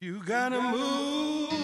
You gotta move.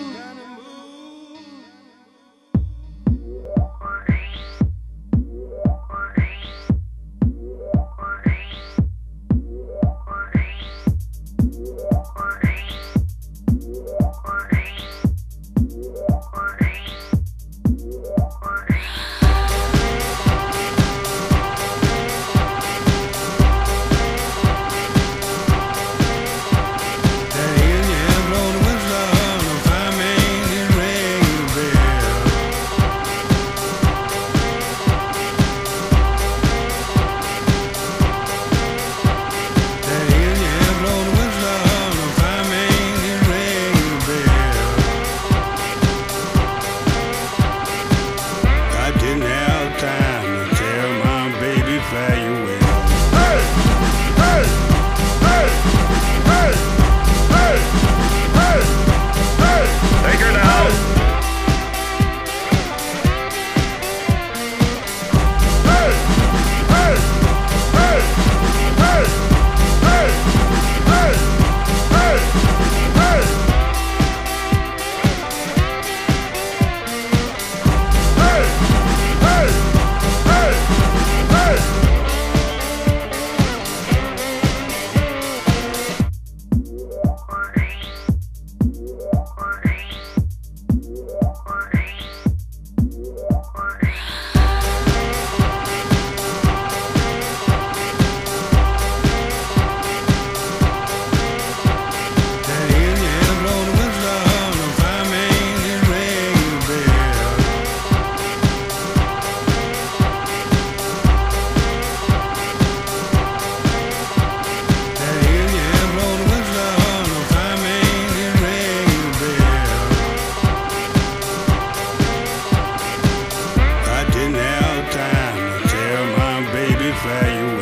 Baby farewell.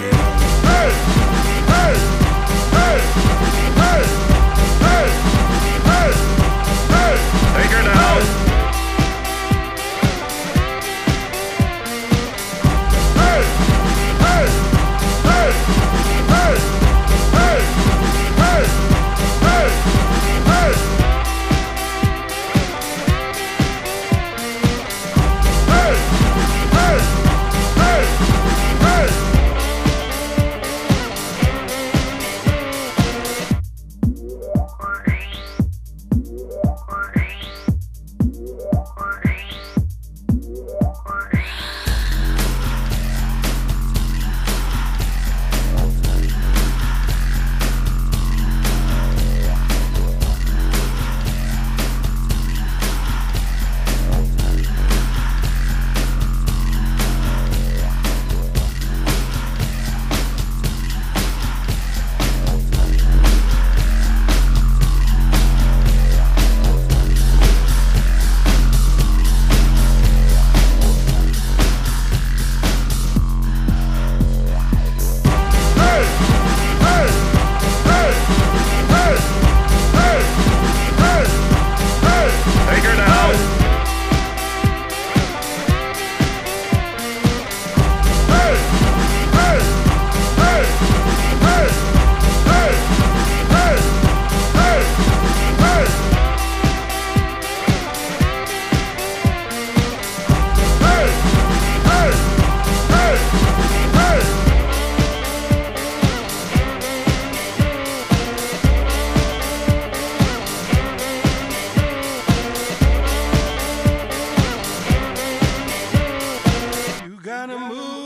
gotta move.